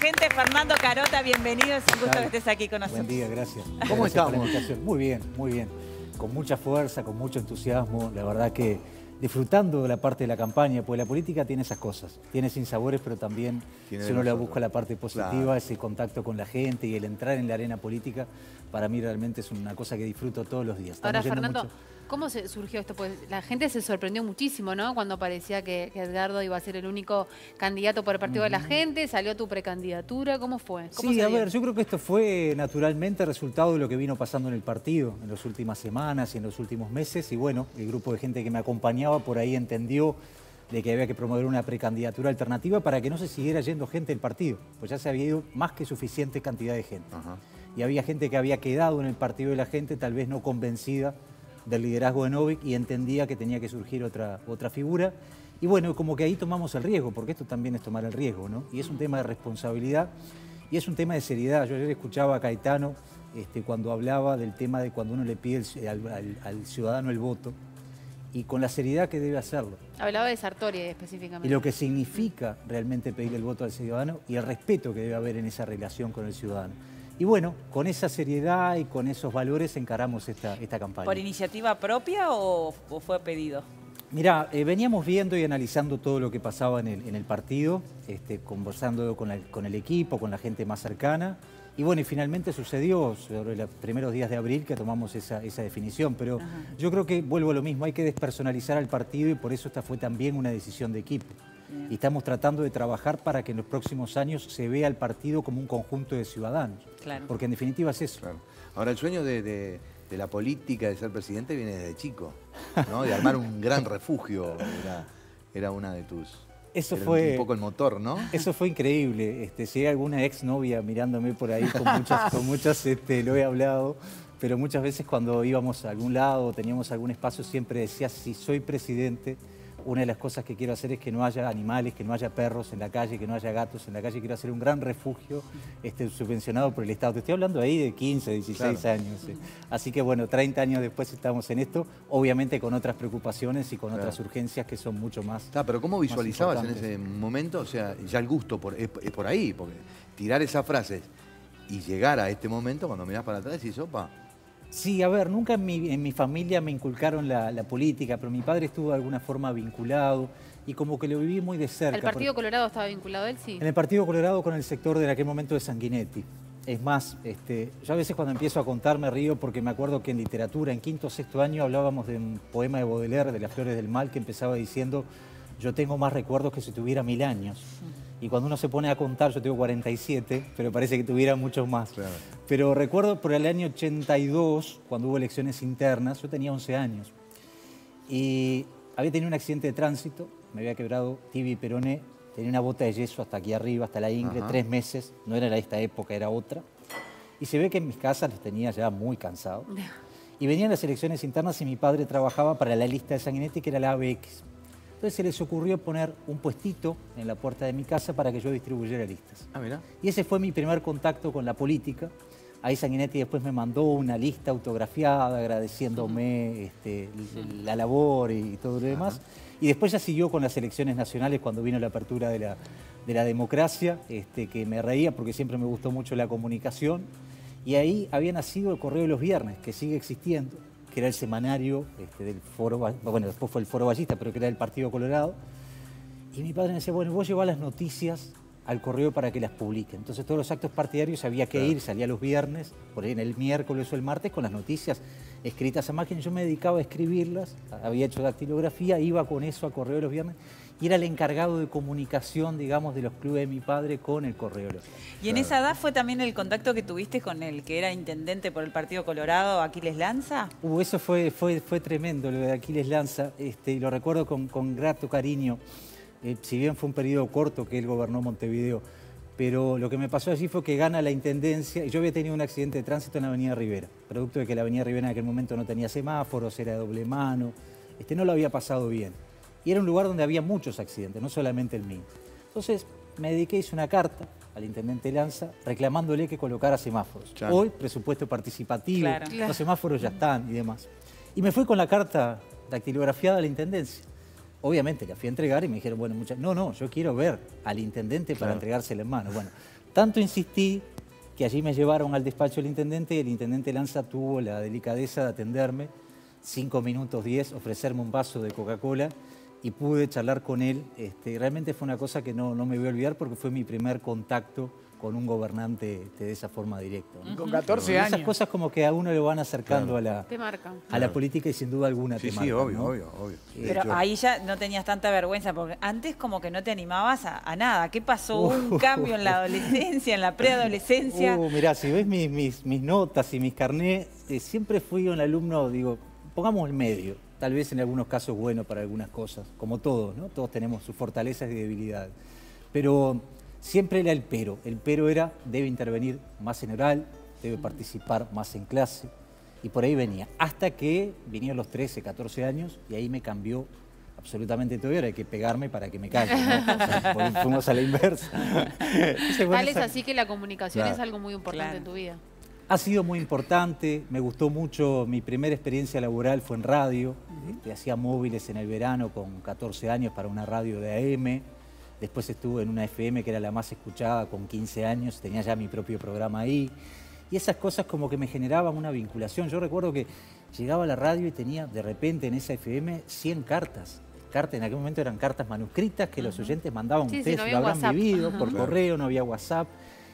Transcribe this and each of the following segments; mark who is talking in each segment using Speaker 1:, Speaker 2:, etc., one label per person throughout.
Speaker 1: gente. Fernando Carota, bienvenido. Es un gusto que estés aquí con nosotros.
Speaker 2: Buen día, gracias.
Speaker 3: ¿Cómo
Speaker 2: estamos? Muy bien, muy bien. Con mucha fuerza, con mucho entusiasmo. La verdad que disfrutando de la parte de la campaña, porque la política tiene esas cosas. Tiene sinsabores, pero también si uno le busca la parte positiva, ese contacto con la gente y el entrar en la arena política, para mí realmente es una cosa que disfruto todos los días.
Speaker 4: Ahora, Fernando, ¿cómo se surgió esto? Pues la gente se sorprendió muchísimo, ¿no? Cuando parecía que, Edgardo iba a ser el único candidato por el partido de la gente, salió tu precandidatura, ¿cómo fue?
Speaker 2: sí, a ver, yo creo que esto fue naturalmente resultado de lo que vino pasando en el partido en las últimas semanas y en los últimos meses, y bueno, el grupo de gente que me acompañaba por ahí entendió de que había que promover una precandidatura alternativa para que no se siguiera yendo gente del partido, pues ya se había ido más que suficiente cantidad de gente y había gente que había quedado en el partido de la gente, tal vez no convencida del liderazgo de Novik y entendía que tenía que surgir otra, otra figura. Y bueno, como que ahí tomamos el riesgo, porque esto también es tomar el riesgo, ¿no? Y es un tema de responsabilidad y es un tema de seriedad. Yo ayer escuchaba a Caetano este, cuando hablaba del tema de cuando uno le pide al, ciudadano el voto y con la seriedad que debe hacerlo.
Speaker 4: Hablaba de Sartori específicamente.
Speaker 2: Y lo que significa realmente pedir el voto al ciudadano y el respeto que debe haber en esa relación con el ciudadano. Y bueno, con esa seriedad y con esos valores encaramos esta, esta campaña.
Speaker 1: ¿Por iniciativa propia o, fue pedido?
Speaker 2: Mira, eh, veníamos viendo y analizando todo lo que pasaba en el, partido, este, conversando con, el equipo, con la gente más cercana. Y bueno, y finalmente sucedió sobre los primeros días de abril que tomamos esa, definición. Pero yo creo que vuelvo a lo mismo, hay que despersonalizar al partido y por eso esta fue también una decisión de equipo. Y estamos tratando de trabajar para que en los próximos años se vea el partido como un conjunto de ciudadanos. Porque en definitiva es eso.
Speaker 3: Ahora, el sueño de, la política, de ser presidente, viene desde chico, ¿no? De armar un gran refugio. Era, una de tus...
Speaker 2: Eso fue
Speaker 3: un poco el motor, ¿no?
Speaker 2: Eso fue increíble. Este, si hay alguna exnovia mirándome por ahí, con muchas, con muchas este, lo he hablado, pero muchas veces cuando íbamos a algún lado, teníamos algún espacio, siempre decía, si soy presidente, una de las cosas que quiero hacer es que no haya animales, que no haya perros en la calle, que no haya gatos en la calle. Quiero hacer un gran refugio este, subvencionado por el Estado. Te estoy hablando ahí de 15, 16 años. Eh. Así que bueno, 30 años después estamos en esto, obviamente con otras preocupaciones y con otras urgencias que son mucho más.
Speaker 3: Ah, pero ¿cómo visualizabas en ese momento? O sea, ya el gusto por, es, por ahí, porque tirar esas frases y llegar a este momento, cuando mirás para atrás y sopa,
Speaker 2: Sí, a ver, nunca en mi, familia me inculcaron la, política, pero mi padre estuvo de alguna forma vinculado y como que lo viví muy de cerca.
Speaker 4: ¿El Partido Colorado estaba vinculado él, sí?
Speaker 2: En el Partido Colorado con el sector de aquel momento de Sanguinetti. Es más, este, yo a veces cuando empiezo a contar me río porque me acuerdo que en literatura, en quinto o sexto año, hablábamos de un poema de Baudelaire, de las flores del mal, que empezaba diciendo, yo tengo más recuerdos que si tuviera mil años. Y cuando uno se pone a contar, yo tengo 47, pero parece que tuviera muchos más. Pero recuerdo por el año 82, cuando hubo elecciones internas, yo tenía 11 años. Y había tenido un accidente de tránsito, me había quebrado tibia y peroné, tenía una bota de yeso hasta aquí arriba, hasta la ingle, tres meses, no era esta época, era otra. Y se ve que en mis casas los tenía ya muy cansado. Y venían las elecciones internas y mi padre trabajaba para la lista de sanguinetti, que era la ABX. Entonces se les ocurrió poner un puestito en la puerta de mi casa para que yo distribuyera listas.
Speaker 3: Ah, mira.
Speaker 2: Y ese fue mi primer contacto con la política. Ahí Sanguinetti después me mandó una lista autografiada agradeciéndome este, la labor y todo lo demás. Y después ya siguió con las elecciones nacionales cuando vino la apertura de la, de la democracia, este, que me reía porque siempre me gustó mucho la comunicación. Y ahí había nacido el Correo de los Viernes, que sigue existiendo que era el semanario este, del Foro, bueno, después fue el Foro Ballista, pero que era del Partido Colorado. Y mi padre me decía, bueno, vos llevás las noticias al correo para que las publique. Entonces todos los actos partidarios había que ir, salía los viernes, por ahí en el miércoles o el martes, con las noticias escritas a máquina. Yo me dedicaba a escribirlas, había hecho dactilografía, iba con eso a correo los viernes y era el encargado de comunicación, digamos, de los clubes de mi padre con el correo.
Speaker 1: ¿Y en esa edad fue también el contacto que tuviste con el que era intendente por el Partido Colorado, Aquiles Lanza?
Speaker 2: Uh, eso fue, fue, fue tremendo, lo de Aquiles Lanza, este, y lo recuerdo con, grato cariño. Eh, si bien fue un periodo corto que él gobernó Montevideo, pero lo que me pasó allí fue que gana la intendencia, y yo había tenido un accidente de tránsito en la Avenida Rivera, producto de que la Avenida Rivera en aquel momento no tenía semáforos, era de doble mano, este, no lo había pasado bien. Y era un lugar donde había muchos accidentes, no solamente el mío. Entonces me dediqué, hice una carta al intendente Lanza reclamándole que colocara semáforos. Hoy, presupuesto participativo, los semáforos ya están y demás. Y me fui con la carta dactilografiada a la intendencia. Obviamente la fui a entregar y me dijeron, bueno, muchas... no, no, yo quiero ver al intendente para entregársela en mano. Bueno, Tanto insistí que allí me llevaron al despacho del intendente y el intendente Lanza tuvo la delicadeza de atenderme, cinco minutos diez, ofrecerme un vaso de Coca-Cola y pude charlar con él. Este, realmente fue una cosa que no, no me voy a olvidar porque fue mi primer contacto con un gobernante de esa forma directa.
Speaker 5: Con 14 años.
Speaker 2: Esas cosas como que a uno lo van acercando a, la,
Speaker 4: Te marcan.
Speaker 2: a la política y sin duda alguna
Speaker 3: Sí,
Speaker 2: te
Speaker 3: sí,
Speaker 2: marcan,
Speaker 3: obvio,
Speaker 2: ¿no?
Speaker 3: obvio, obvio. De
Speaker 1: Pero
Speaker 3: hecho,
Speaker 1: ahí ya no tenías tanta vergüenza, porque antes como que no te animabas a, a nada. ¿Qué pasó? ¿Hubo un cambio en la adolescencia, en la preadolescencia?
Speaker 2: Uh, mirá, si ves mis, mis- mis notas y mis carnés, eh, siempre fui un alumno, digo, pongamos el medio. Tal vez en algunos casos bueno para algunas cosas, como todos, ¿no? Todos tenemos sus fortalezas y debilidades. Pero siempre era el pero. El pero era, debe intervenir más en oral, debe participar más en clase. Y por ahí venía. Hasta que vinieron los 13, 14 años y ahí me cambió absolutamente todo. Y ahora hay que pegarme para que me calle, ¿no? O sea, fuimos a la inversa. Bueno,
Speaker 4: Tal es así que la comunicación
Speaker 2: Claro.
Speaker 4: es algo muy importante
Speaker 1: Claro.
Speaker 4: en tu vida.
Speaker 2: Ha sido muy importante, me gustó mucho, mi primera experiencia laboral fue en radio, este, hacía móviles en el verano con 14 años para una radio de AM, después estuve en una FM que era la más escuchada con 15 años, tenía ya mi propio programa ahí, y esas cosas como que me generaban una vinculación. Yo recuerdo que llegaba a la radio y tenía de repente en esa FM 100 cartas. Cartas, en aquel momento eran cartas manuscritas que los oyentes mandaban
Speaker 4: Sí, sí,
Speaker 2: ustedes,
Speaker 4: no
Speaker 2: lo
Speaker 4: había
Speaker 2: habrán
Speaker 4: WhatsApp.
Speaker 2: vivido por
Speaker 3: Claro.
Speaker 2: correo, no había WhatsApp.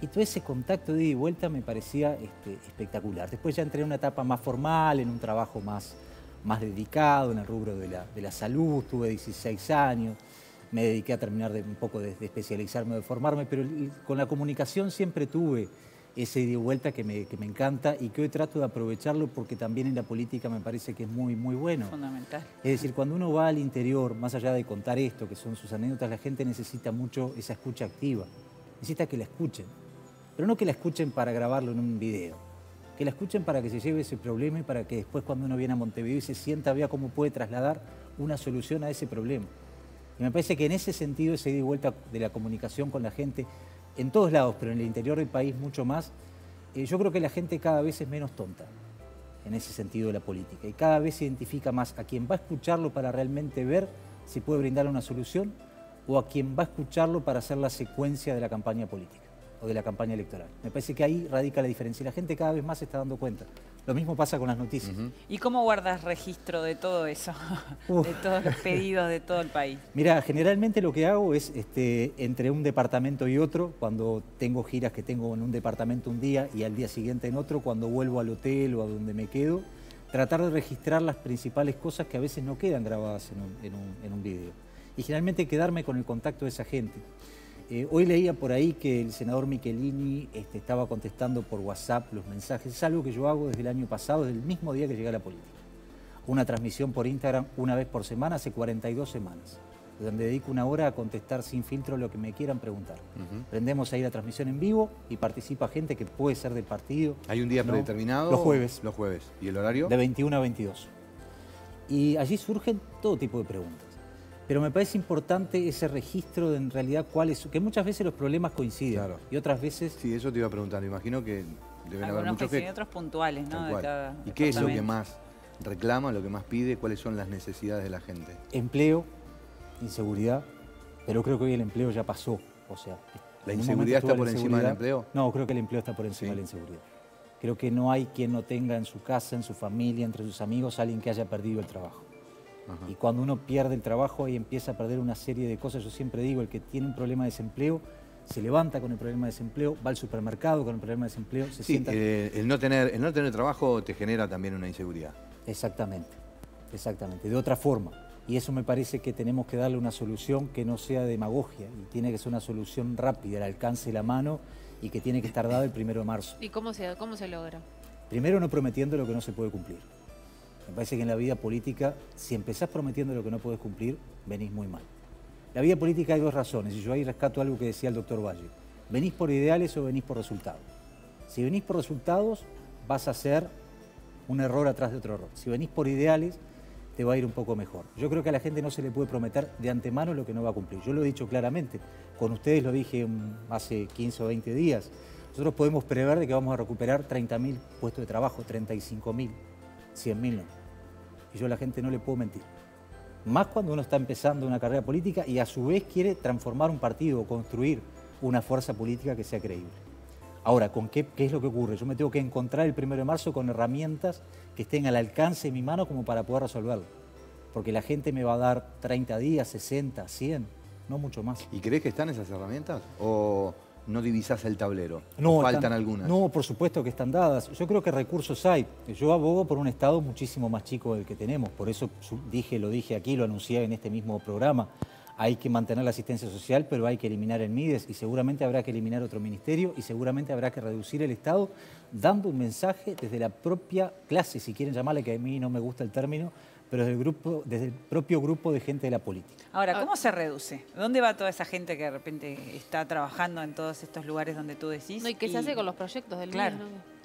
Speaker 2: Y todo ese contacto de ida y vuelta me parecía este, espectacular. Después ya entré en una etapa más formal, en un trabajo más, más dedicado, en el rubro de la, de la salud, tuve 16 años, me dediqué a terminar de, un poco de, de especializarme, de formarme, pero con la comunicación siempre tuve ese ida y vuelta que me, que me encanta y que hoy trato de aprovecharlo porque también en la política me parece que es muy, muy bueno.
Speaker 1: Fundamental.
Speaker 2: Es decir, cuando uno va al interior, más allá de contar esto, que son sus anécdotas, la gente necesita mucho esa escucha activa. Necesita que la escuchen. Pero no que la escuchen para grabarlo en un video. Que la escuchen para que se lleve ese problema y para que después cuando uno viene a Montevideo y se sienta, vea cómo puede trasladar una solución a ese problema. Y me parece que en ese sentido, ese ida y vuelta de la comunicación con la gente, en todos lados, pero en el interior del país mucho más, eh, yo creo que la gente cada vez es menos tonta en ese sentido de la política. Y cada vez se identifica más a quien va a escucharlo para realmente ver si puede brindarle una solución o a quien va a escucharlo para hacer la secuencia de la campaña política o de la campaña electoral. Me parece que ahí radica la diferencia y la gente cada vez más se está dando cuenta. Lo mismo pasa con las noticias.
Speaker 1: ¿Y cómo guardas registro de todo eso? De todos los pedidos de todo el país.
Speaker 2: Mira, generalmente lo que hago es este, entre un departamento y otro, cuando tengo giras que tengo en un departamento un día y al día siguiente en otro, cuando vuelvo al hotel o a donde me quedo, tratar de registrar las principales cosas que a veces no quedan grabadas en un, en un- en un video. Y generalmente quedarme con el contacto de esa gente. Eh, hoy leía por ahí que el senador Michelini este, estaba contestando por WhatsApp los mensajes. Es algo que yo hago desde el año pasado, desde el mismo día que llegué a la política una transmisión por Instagram una vez por semana hace 42 semanas, donde dedico una hora a contestar sin filtro lo que me quieran preguntar. Prendemos ahí la transmisión en vivo y participa gente que puede ser del partido.
Speaker 3: ¿Hay un día
Speaker 2: ¿no?
Speaker 3: predeterminado?
Speaker 2: Los jueves,
Speaker 3: Los jueves. ¿Y el horario?
Speaker 2: de 21 a 22. Y allí surgen todo tipo de preguntas. Pero me parece importante ese registro de en realidad cuáles, que muchas veces los problemas coinciden
Speaker 3: Claro.
Speaker 2: y otras veces
Speaker 3: Sí, eso te iba a preguntar. Imagino que deben haber muchos
Speaker 1: que
Speaker 3: que...
Speaker 1: otros puntuales, ¿no? De cada
Speaker 3: ¿Y qué es lo que más reclama, lo que más pide? ¿Cuáles son las necesidades de la gente?
Speaker 2: empleo, inseguridad, pero creo que hoy el empleo ya pasó. O sea,
Speaker 3: ¿La inseguridad está por encima del empleo?
Speaker 2: No, creo que el empleo está por encima
Speaker 3: Sí.
Speaker 2: de la inseguridad. Creo que no hay quien no tenga en su casa, en su familia, entre sus amigos, alguien que haya perdido el trabajo.
Speaker 3: Ajá.
Speaker 2: Y cuando uno pierde el trabajo, ahí empieza a perder una serie de cosas. Yo siempre digo, el que tiene un problema de desempleo, se levanta con el problema de desempleo, va al supermercado con el problema de desempleo, se
Speaker 3: Sí,
Speaker 2: sienta...
Speaker 3: eh, el, no tener, el no tener trabajo te genera también una inseguridad.
Speaker 2: Exactamente, exactamente, de otra forma. Y eso me parece que tenemos que darle una solución que no sea demagogia y tiene que ser una solución rápida, al alcance de la mano y que tiene que estar dada el primero de marzo.
Speaker 4: ¿Y cómo se, cómo se logra?
Speaker 2: Primero, no prometiendo lo que no se puede cumplir. Me parece que en la vida política, si empezás prometiendo lo que no puedes cumplir, venís muy mal. La vida política hay dos razones, y yo ahí rescato algo que decía el doctor Valle. ¿Venís por ideales o venís por resultados? Si venís por resultados, vas a hacer un error atrás de otro error. Si venís por ideales, te va a ir un poco mejor. Yo creo que a la gente no se le puede prometer de antemano lo que no va a cumplir. Yo lo he dicho claramente, con ustedes lo dije hace 15 o 20 días. Nosotros podemos prever de que vamos a recuperar 30.000 puestos de trabajo, 35.000, 100.000 no. Y yo a la gente no le puedo mentir. Más cuando uno está empezando una carrera política y a su vez quiere transformar un partido o construir una fuerza política que sea creíble. Ahora, ¿con qué, qué es lo que ocurre? Yo me tengo que encontrar el primero de marzo con herramientas que estén al alcance de mi mano como para poder resolverlo. Porque la gente me va a dar 30 días, 60, 100, no mucho más.
Speaker 3: ¿Y crees que están esas herramientas? ¿O no divisas el tablero? No, ¿Faltan algunas?
Speaker 2: No, por supuesto que están dadas. Yo creo que recursos hay. Yo abogo por un Estado muchísimo más chico del que tenemos. Por eso dije, lo dije aquí, lo anuncié en este mismo programa hay que mantener la asistencia social, pero hay que eliminar el MIDES y seguramente habrá que eliminar otro ministerio y seguramente habrá que reducir el Estado dando un mensaje desde la propia clase, si quieren llamarle, que a mí no me gusta el término, pero desde el, grupo, desde el propio grupo de gente de la política.
Speaker 1: Ahora, ¿cómo se reduce? ¿Dónde va toda esa gente que de repente está trabajando en todos estos lugares donde tú decís?
Speaker 4: ¿y qué se hace con los proyectos del
Speaker 1: claro.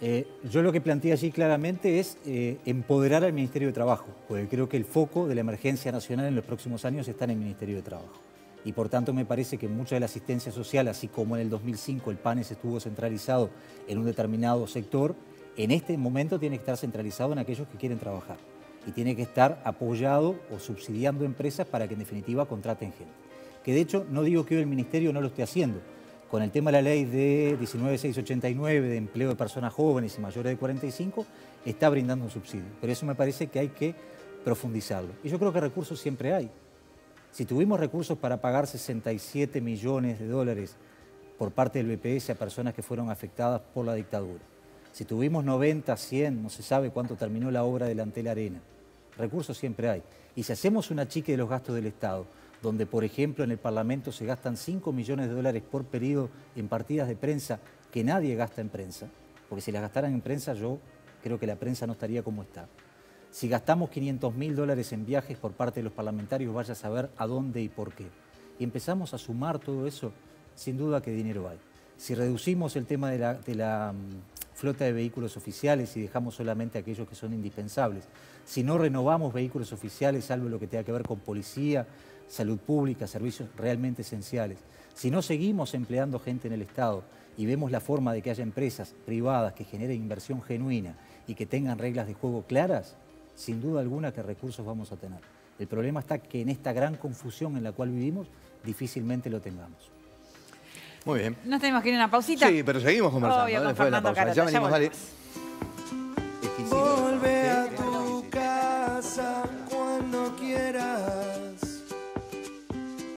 Speaker 2: Eh, yo lo que planteé allí claramente es eh, empoderar al Ministerio de Trabajo, porque creo que el foco de la emergencia nacional en los próximos años está en el Ministerio de Trabajo. Y por tanto me parece que mucha de la asistencia social, así como en el 2005 el PANES estuvo centralizado en un determinado sector, en este momento tiene que estar centralizado en aquellos que quieren trabajar y tiene que estar apoyado o subsidiando empresas para que en definitiva contraten gente. Que de hecho no digo que hoy el Ministerio no lo esté haciendo. Con el tema de la ley de 19689 de empleo de personas jóvenes y mayores de 45, está brindando un subsidio. Pero eso me parece que hay que profundizarlo. Y yo creo que recursos siempre hay. Si tuvimos recursos para pagar 67 millones de dólares por parte del BPS a personas que fueron afectadas por la dictadura, si tuvimos 90, 100, no se sabe cuánto terminó la obra delante de la arena, recursos siempre hay. Y si hacemos una chique de los gastos del Estado, donde por ejemplo en el Parlamento se gastan 5 millones de dólares por periodo en partidas de prensa que nadie gasta en prensa, porque si las gastaran en prensa yo creo que la prensa no estaría como está. Si gastamos 500 mil dólares en viajes por parte de los parlamentarios, vaya a saber a dónde y por qué. Y empezamos a sumar todo eso, sin duda que dinero hay. Si reducimos el tema de la, de la mm, flota de vehículos oficiales y dejamos solamente aquellos que son indispensables, si no renovamos vehículos oficiales, salvo lo que tenga que ver con policía, salud pública, servicios realmente esenciales, si no seguimos empleando gente en el Estado y vemos la forma de que haya empresas privadas que generen inversión genuina y que tengan reglas de juego claras, sin duda alguna que recursos vamos a tener. El problema está que en esta gran confusión en la cual vivimos, difícilmente lo tengamos.
Speaker 3: Muy bien.
Speaker 1: ¿Nos tenemos que ir a una pausita?
Speaker 3: Sí, pero seguimos conversando.
Speaker 1: Obvio, con Fernando Ya venimos, dale.